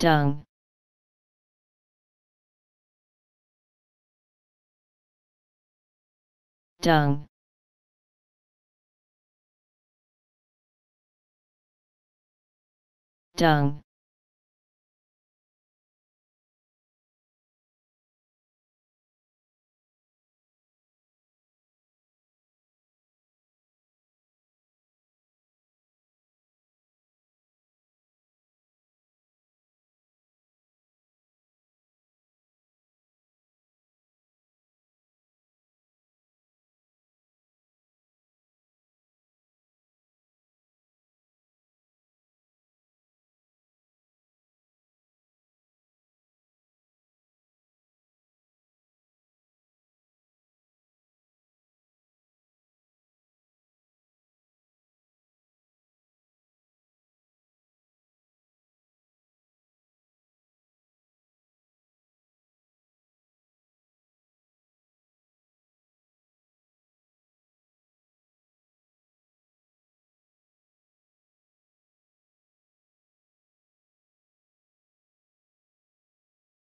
dung dung dung